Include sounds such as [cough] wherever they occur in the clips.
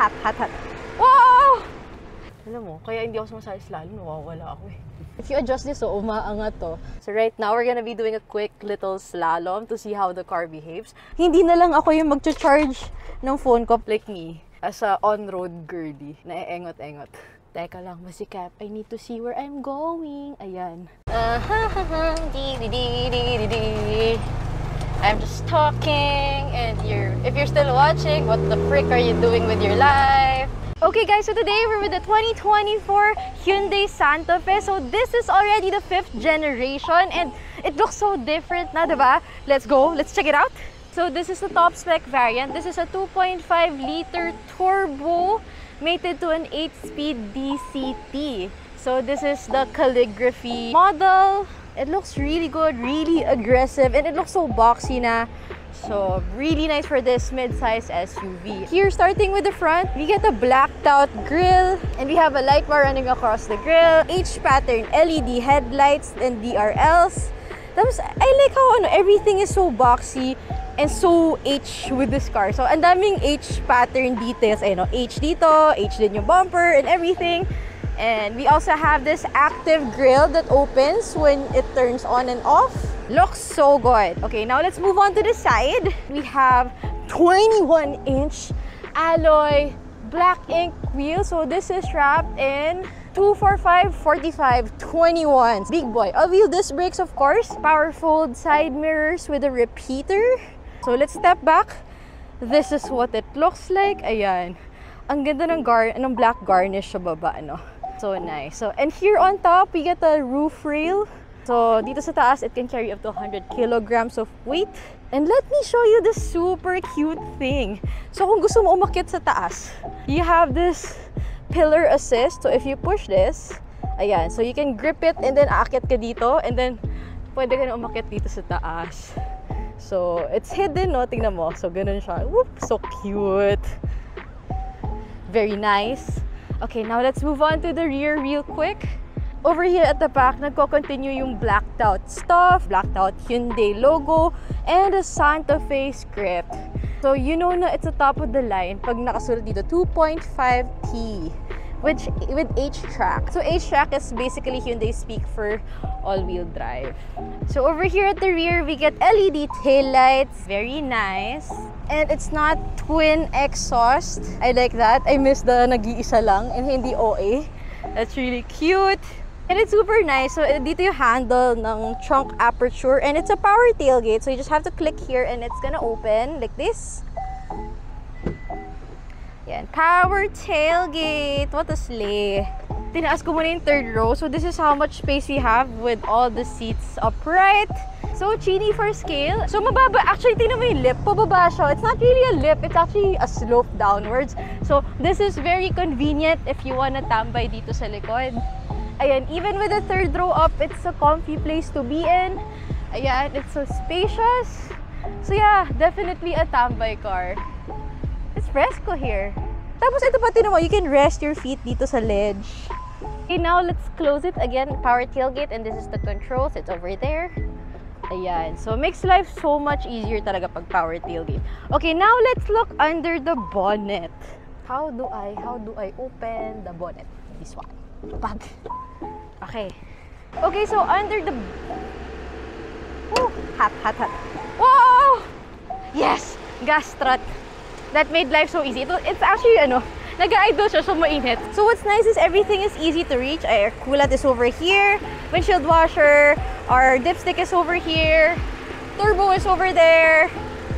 hot, hot, hot. Wow! Alam mo, kaya hindi ako sumasali slalom, nawawala ako eh. If you adjust this, so umaangat to. So right now, we're gonna be doing a quick little slalom to see how the car behaves. Hindi na lang ako yung mag-charge ng phone ko like me as a on-road girly na engot-engot. Teka lang, masikap. I need to see where I'm going. Ayan. Ah, di, di, di, di, di, di. I'm just talking and you're if you're still watching, what the frick are you doing with your life? Okay guys, so today we're with the 2024 Hyundai Santa Fe. So this is already the fifth generation and it looks so different na, diba? Let's go, let's check it out. So this is the top spec variant. This is a 2.5 liter turbo mated to an 8-speed DCT. So this is the calligraphy model. It looks really good, really aggressive, and it looks so boxy na. So really nice for this mid-size SUV. Here, starting with the front, we get a blacked out grille, and we have a light bar running across the grille, H pattern LED headlights and DRLs. Tapos, I like how ano, everything is so boxy and so H with this car. So, ang daming H pattern details. Ayun, no? H dito, H din yung bumper and everything. And we also have this active grille that opens when it turns on and off. Looks so good. Okay, now let's move on to the side. We have 21 inch alloy black ink wheel. So this is wrapped in 245, 45, 21. Big boy. All-wheel disc brakes, of course. Power fold side mirrors with a repeater. So let's step back. This is what it looks like. Ayan. Ang ganda ng, gar ng black garnish sa baba, no? So nice. So, and here on top, we get a roof rail. So, dito sa taas, it can carry up to 100 kilograms of weight. And let me show you this super cute thing. So, kung gusto mo umakyat sa taas, you have this pillar assist. So, if you push this, ayan. So, you can grip it and then aakyat ka dito. And then, pwede ka na umakyat dito sa taas. So, it's hidden, no? Tingnan mo. So, ganun siya. Whoop! So cute. Very nice. Okay, now let's move on to the rear real quick. Over here at the back, nagko-continue yung blacked out stuff, blacked out Hyundai logo, and a Santa Fe script. So, you know na it's a top of the line pag nakasulat dito, 2.5T which with H-Track. So H-Track is basically Hyundai speak for all-wheel drive. So over here at the rear, we get LED taillights. Very nice. And it's not twin exhaust. I like that. I miss the nag-iisa lang and hindi OA. That's really cute. And it's super nice. So, dito yung handle ng trunk aperture. And it's a power tailgate. So, you just have to click here and it's gonna open like this. Yan. Power tailgate. What a sleigh. Tinaas ko muna yung third row. So, this is how much space we have with all the seats upright. So, chini for scale. So, mababa. Actually, tingnan mo yung lip. Pababa siya. It's not really a lip. It's actually a slope downwards. So, this is very convenient if you wanna tambay dito sa likod. Ayan, even with the third row up, it's a comfy place to be in. Ayan, it's so spacious. So yeah, definitely a tambay car. Fresco here. Tapos ito pa, tinan mo, you can rest your feet dito sa ledge. Okay, now let's close it again. Power tailgate, and this is the controls. It's over there. Ayan. So, makes life so much easier talaga pag power tailgate. Okay, now let's look under the bonnet. How do I, how do I open the bonnet? This one. Bag. Okay. Okay, so under the... Woo! Hot, hot, hot. Wow! Yes! Gas strut. That made life so easy. Ito, it's actually, ano, nag-idle siya, so mainit. So what's nice is everything is easy to reach. Air coolant is over here. Windshield washer. Our dipstick is over here. Turbo is over there.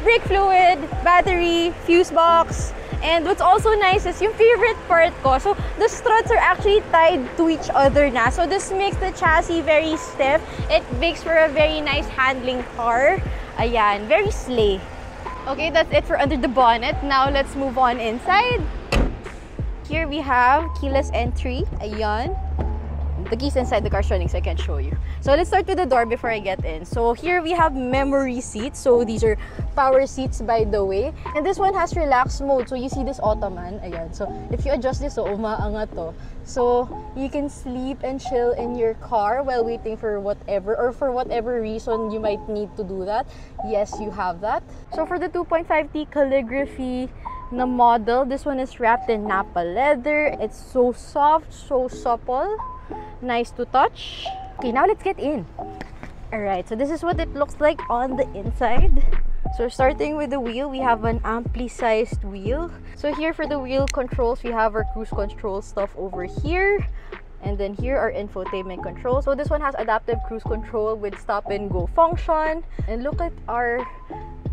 Brake fluid, battery, fuse box. And what's also nice is yung favorite part ko. So, the struts are actually tied to each other na. So, this makes the chassis very stiff. It makes for a very nice handling car. Ayan, very sleigh. Okay, that's it for under the bonnet. Now, let's move on inside. Here we have keyless entry. Ayan. The keys inside the car running, so I can't show you. So let's start with the door before I get in. So here we have memory seats. So these are power seats, by the way. And this one has relaxed mode. So you see this ottoman. Ayan. So if you adjust this, so umaangat to. So you can sleep and chill in your car while waiting for whatever or for whatever reason you might need to do that. Yes, you have that. So for the 2.5T calligraphy na model. This one is wrapped in Napa leather. It's so soft, so supple. Nice to touch. Okay, now let's get in. Alright, so this is what it looks like on the inside. So starting with the wheel, we have an amply sized wheel. So here for the wheel controls, we have our cruise control stuff over here. And then here are infotainment controls. So this one has adaptive cruise control with stop and go function. And look at our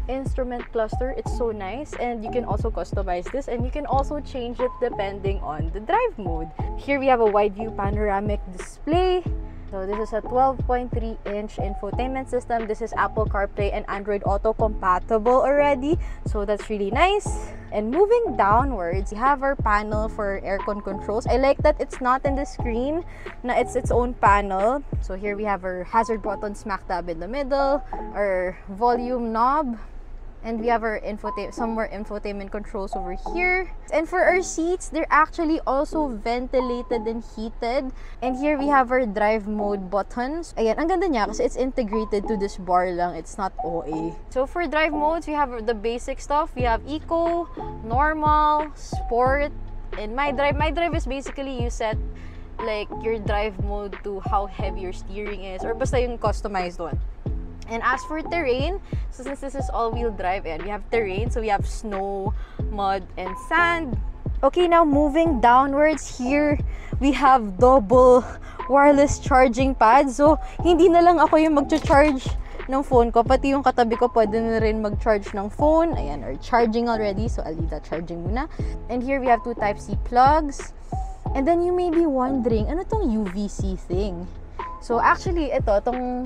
instrument cluster. It's so nice. And you can also customize this and you can also change it depending on the drive mode. Here we have a wide view panoramic display. So this is a 12.3 inch infotainment system. This is Apple CarPlay and Android Auto compatible already. So that's really nice. And moving downwards, we have our panel for aircon controls. I like that it's not in the screen, na it's its own panel. So here we have our hazard button smack dab in the middle, our volume knob, and we have our infotainment some more infotainment controls over here. And for our seats they're actually also ventilated and heated. And here we have our drive mode buttons. Again ang ganda niya kasi it's integrated to this bar lang. It's not OA so for drive modes we have the basic stuff. We have eco normal sport and my drive. My drive is basically you set like your drive mode to how heavy your steering is or basta yung customized one and as for terrain, so since this is all-wheel drive and we have terrain, so we have snow, mud, and sand. Okay, now moving downwards here, we have double wireless charging pads. So, hindi na lang ako yung mag-charge ng phone ko. Pati yung katabi ko pwede na rin mag-charge ng phone. Ayan, or charging already. So, I'll leave that charging muna. And here we have two Type-C plugs. And then you may be wondering, ano tong UVC thing? So, actually, ito, tong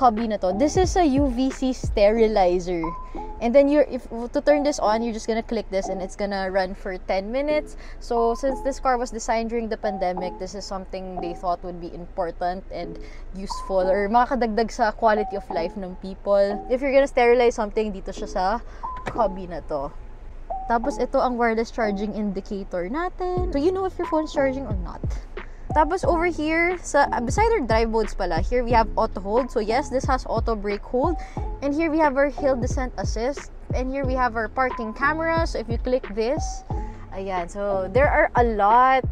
cubby na to, this is a UVC sterilizer. And then you're if to turn this on, you're just gonna click this and it's gonna run for 10 minutes. So since this car was designed during the pandemic, this is something they thought would be important and useful or makakadagdag sa quality of life ng people. If you're gonna sterilize something, dito siya sa cubby na to. Tapos ito ang wireless charging indicator natin. So you know if your phone's charging or not. Tapos over here, sa, beside our drive modes pala, here we have auto hold. So yes, this has auto brake hold. And here we have our hill descent assist. And here we have our parking camera. So if you click this, ayan. So there are a lot,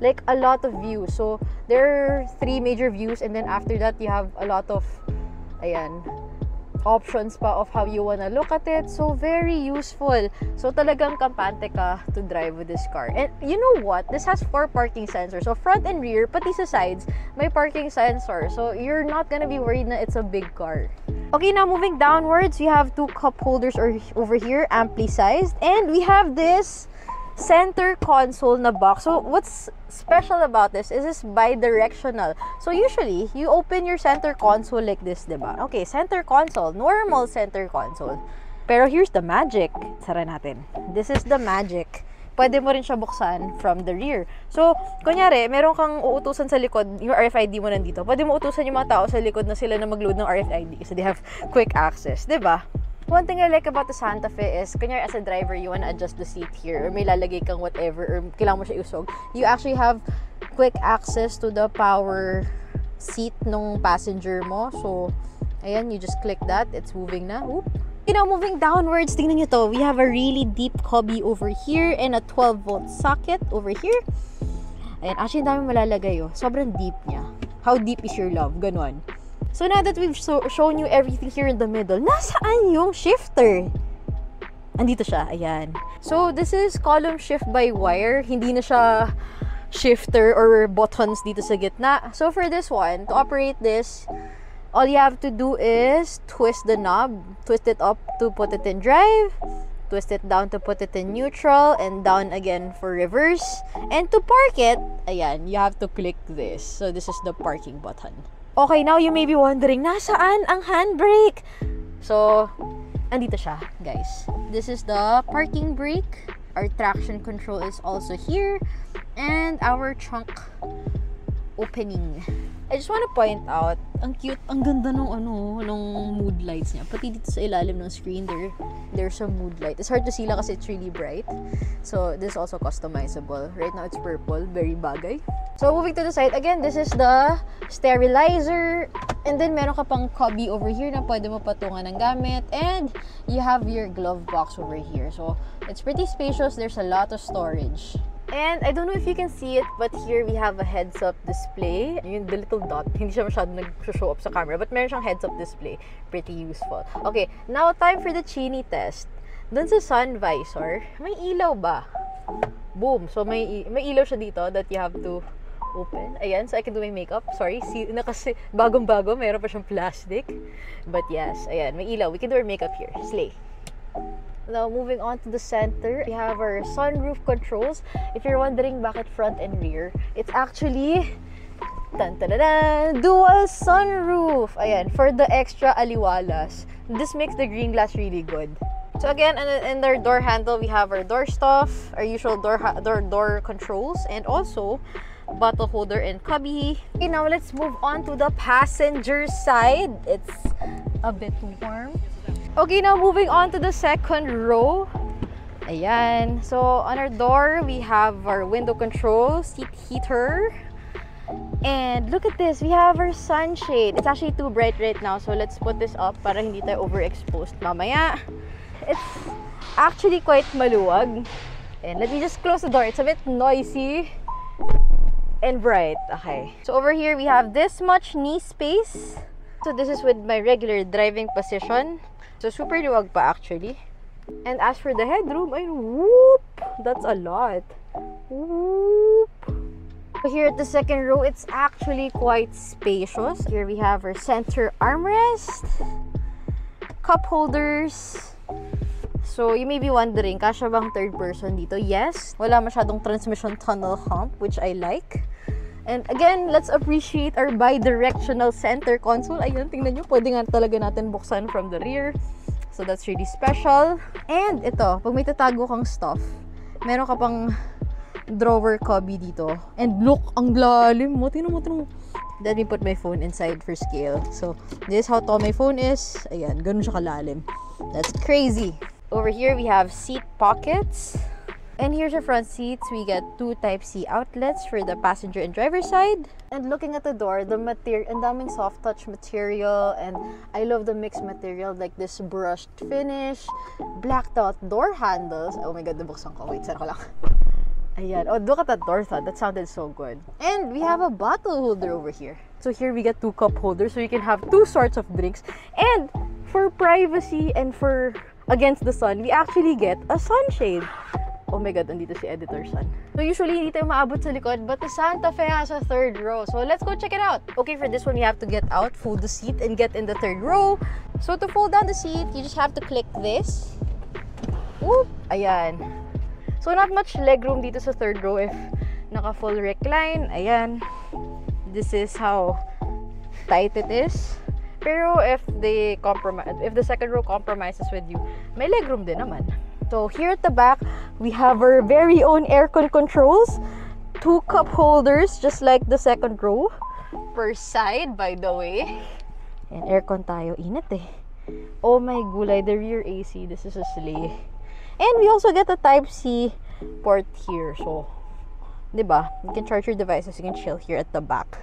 like a lot of views. So there are three major views. And then after that, you have a lot of, ayan, options pa of how you wanna look at it. So, very useful. So, talagang kampante ka to drive with this car. And you know what? This has four parking sensors. So, front and rear, pati sa sides, may parking sensor. So, you're not gonna be worried na it's a big car. Okay, now moving downwards, we have two cup holders over here, amply sized. And we have this center console na box. So, what's special about this is this bi-directional. So, usually, you open your center console like this, diba? Okay, center console. Normal center console. Pero here's the magic. Sara natin. This is the magic. Pwede mo rin siya buksan from the rear. So, kunyari, meron kang uutusan sa likod, yung RFID mo nandito. Pwede mo utusan yung mga tao sa likod na sila na mag-load ng RFID kasi they have quick access, 'di ba? One thing I like about the Santa Fe is, kunyari as a driver, you wanna adjust the seat here, or may lalagay kang whatever, or kailangan mo siya usog. You actually have quick access to the power seat nung passenger mo. So, ayan, you just click that. It's moving na. Oop. You know, moving downwards, tingnan nyo to. We have a really deep cubby over here and a 12 volt socket over here. Ayan, actually, dami malalagay oh. Sobrang deep niya. How deep is your love? Ganon. So now that we've so shown you everything here in the middle, nasaan yung shifter? Andito siya, ayan. So this is column shift by wire. Hindi na siya shifter or buttons dito sa gitna. So for this one, to operate this, all you have to do is twist the knob, twist it up to put it in drive, twist it down to put it in neutral, and down again for reverse. And to park it, ayan, you have to click this. So this is the parking button. Okay, now you may be wondering, nasaan ang handbrake? So, andito siya, guys. This is the parking brake. Our traction control is also here. And our trunk opening. I just want to point out, ang cute, ang ganda nung ano, nung mood lights niya. Pati dito sa ilalim ng screen, there, there's a mood light. It's hard to see lang kasi it's really bright. So, this is also customizable. Right now, it's purple. Very bagay. So, moving to the side, again, this is the sterilizer. And then, meron ka pang cubby over here na pwede mo patungan ng gamit. And, you have your glove box over here. So, it's pretty spacious. There's a lot of storage. And I don't know if you can see it, but here we have a heads-up display. Yung the little dot, [laughs] hindi siya masyado nag-show up sa camera, but meron siyang heads-up display. Pretty useful. Okay, now time for the Chini test. Dun sa sun visor, may ilaw ba? Boom! So may, may ilaw siya dito that you have to open. Ayan, so I can do my makeup. Sorry, see, na kasi bagong-bago, meron pa siyang plastic. But yes, ayan, may ilaw. We can do our makeup here. Slay. Now, moving on to the center, we have our sunroof controls. If you're wondering bakit front and rear, it's actually dun, dun, dun, dual sunroof. Ayan, for the extra aliwalas. This makes the green glass really good. So again, in, our door handle, we have our door stuff, our usual door door door controls, and also bottle holder and cubby. Okay, now let's move on to the passenger side. It's a bit warm. Okay, now moving on to the second row. Ayan. So, on our door, we have our window control, seat heater. And look at this, we have our sunshade. It's actually too bright right now, so let's put this up para hindi tayo overexposed mamaya. It's actually quite maluwag. And let me just close the door. It's a bit noisy and bright. Okay. So over here, we have this much knee space. So this is with my regular driving position. So, super liwag pa actually. And as for the headroom, ay whoop! That's a lot. Whoop! Here at the second row, it's actually quite spacious. Here we have our center armrest, cup holders. So, you may be wondering, kasha bang third person dito? Yes. Wala masyadong transmission tunnel hump, which I like. And again, let's appreciate our bi-directional center console. Ayun, tingnan nyo, pwede nga talaga natin buksan from the rear. So that's really special. And ito, pag may tatago kang stuff, meron ka pang drawer cubby dito. And look, ang lalim mo. Tingnan mo, tingnan mo. Let me put my phone inside for scale. So, this is how tall my phone is. Ayan, ganun siya kalalim. That's crazy. Over here, we have seat pockets. And here's our front seats. We get two Type-C outlets for the passenger and driver side. And looking at the door, the material, and daming soft touch material. And I love the mixed material, like this brushed finish, blacked out door handles. Oh my God, nabuksan ko. Wait, sara ko lang. Ayan. Oh, look at that door thought. That sounded so good. And we have a bottle holder over here. So here we get two cup holders so you can have two sorts of drinks. And for privacy and for against the sun, we actually get a sunshade. Oh my God, andito si Editor San. So usually, hindi tayo maabot sa likod, but the Santa Fe has a third row. So let's go check it out. Okay, for this one, you have to get out, fold the seat, and get in the third row. So to fold down the seat, you just have to click this. Whoop! Ayan. So not much legroom dito sa third row if naka full recline. Ayan. This is how tight it is. Pero if the compromise, if the second row compromises with you, may legroom din naman. So here at the back, we have our very own aircon controls. Two cup holders, just like the second row. Per side, by the way. And aircon tayo. Init eh. Oh my gulay, the rear AC. This is a sleigh. And we also get a Type-C port here. So, di ba? You can charge your devices. You can chill here at the back.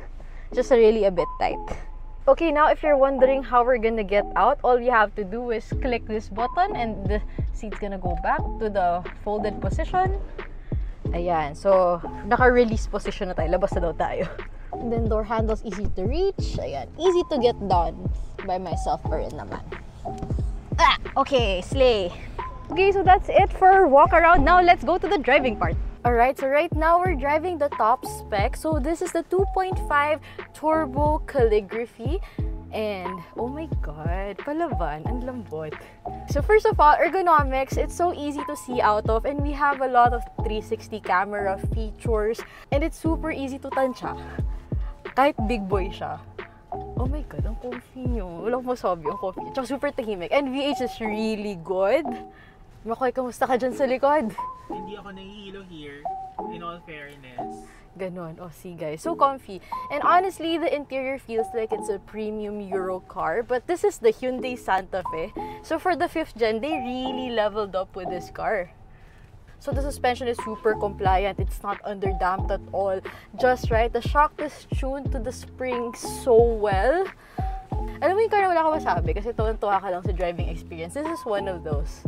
Just really a bit tight. Okay, now if you're wondering how we're gonna get out, all you have to do is click this button and the seat's gonna go back to the folded position. Ayan. So, naka-release position na tayo. Labas na daw tayo. And then door handles easy to reach. Ayan. Easy to get done by myself pa rin naman. Ah! Okay, slay. Okay, so that's it for walk around. Now, let's go to the driving part. Alright, so right now we're driving the top spec. So this is the 2.5 turbo calligraphy. And, oh my god, palaban, ang lambot. So first of all, ergonomics, it's so easy to see out of and we have a lot of 360 camera features and it's super easy to tansya. Kahit big boy siya. Oh my god, ang comfy nyo. Walang masabi, ang comfy. Tsaka super tahimik. And VH is really good. Makoy, kamusta ka dyan sa likod? Hindi ako nahihilo here, in all fairness. Ganon. Oh, see guys. So comfy. And honestly, the interior feels like it's a premium Euro car. But this is the Hyundai Santa Fe. So for the 5th gen, they really leveled up with this car. So the suspension is super compliant. It's not underdamped at all. Just right. The shock is tuned to the spring so well. Alam mo yung car na wala ka masabi kasi tuwan-tuwa ka lang sa driving experience. This is one of those.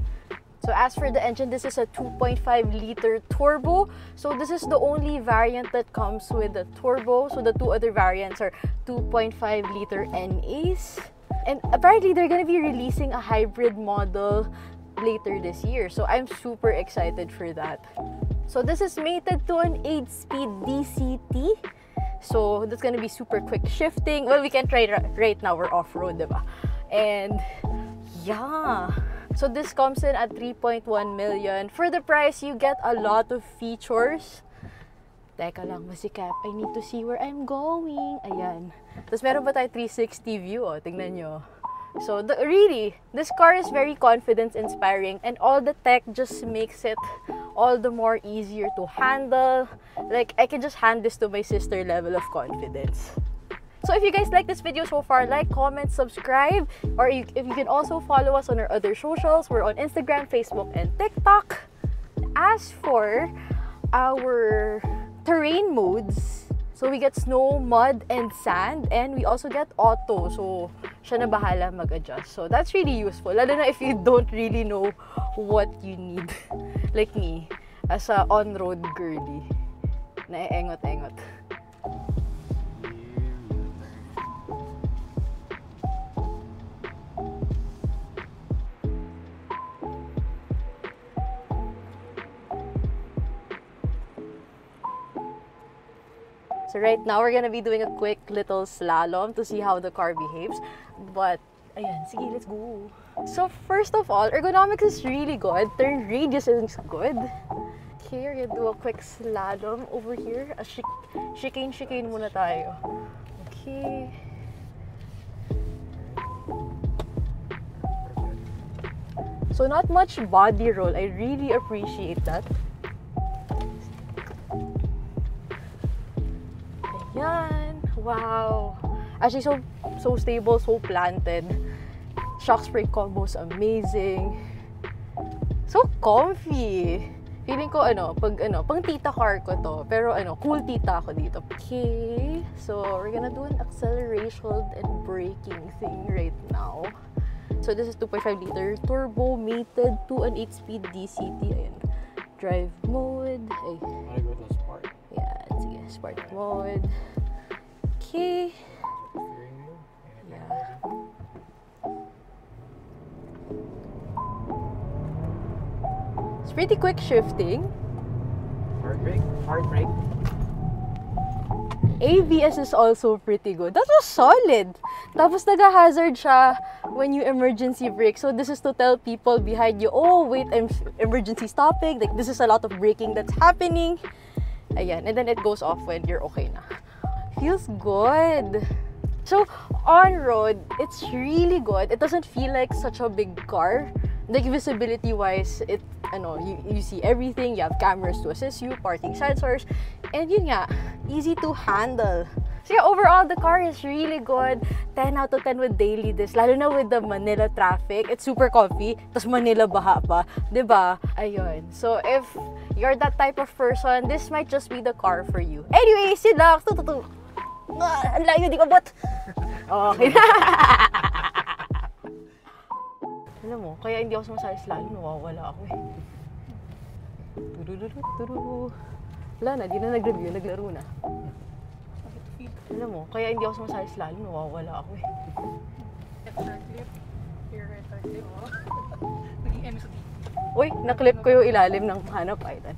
So as for the engine, this is a 2.5 liter turbo. So this is the only variant that comes with a turbo. So the two other variants are 2.5 liter NAs. And apparently they're gonna be releasing a hybrid model later this year. So I'm super excited for that. So this is mated to an 8-speed DCT. So that's gonna be super quick shifting. Well, we can try right now. We're off-road, diba? And yeah. So this comes in at 3.1 million. For the price, you get a lot of features. Teka lang, masikap. I need to see where I'm going. Ayan. Tapos meron ba tayo 360 view? Oh, tingnan nyo. So, the, really, this car is very confidence-inspiring and all the tech just makes it all the more easier to handle. Like, I can just hand this to my sister level of confidence. So if you guys like this video so far, like, comment, subscribe, or you, if you can also follow us on our other socials, we're on Instagram, Facebook, and TikTok. As for our terrain modes, so we get snow, mud, and sand, and we also get auto. So siya na bahala mag-adjust. So that's really useful, lalo na if you don't really know what you need. [laughs] like me, as a on-road girly, naeengot-engot. So right now, we're gonna be doing a quick little slalom to see how the car behaves. But, ayan, sige, let's go. So first of all, ergonomics is really good. Turn radius is good. Okay, we're gonna do a quick slalom over here. A chic chicane chicane muna tayo. Okay. So not much body roll. I really appreciate that. Ayan. Wow. Actually, so so stable, so planted. Shock spring combos amazing. So comfy. Feeling ko ano, pag ano, pang tita car ko to. Pero ano, cool tita ako dito. Okay. So, we're gonna do an acceleration and braking thing right now. So, this is 2.5 liter turbo mated to an 8-speed DCT. Ayan. Drive mode. Ay, I go to sport. yeah, sige, sport mode. Wheel. Yeah. It's pretty quick shifting. Hard brake. Hard brake. ABS is also pretty good. That was solid. Tapos nag-hazard siya when you emergency brake. So this is to tell people behind you, oh, wait, I'm emergency stopping. Like, this is a lot of braking that's happening. Ayan. And then it goes off when you're okay na. Feels good. So, on-road, it's really good. It doesn't feel like such a big car. Like, visibility-wise, it, ano, you, you see everything. You have cameras to assist you, parking sensors. And yun nga, easy to handle. So yeah, overall, the car is really good. 10 out of 10 with daily this. Lalo na with the Manila traffic. It's super comfy. Tapos Manila baha pa. ba? Ayun. So if you're that type of person, this might just be the car for you. Anyway, sila. Tututu. Ang layo, di ko bot. Okay. [laughs] Alam mo, kaya hindi ako sumasali sa lalo, nawawala ako eh. Turururu, tururu. Wala na, di na nag-review, naglaro na. Alam mo, kaya hindi ako sumasali sa lalo, nawawala ako eh. Uy, naklip ko yung ilalim ng hanap item.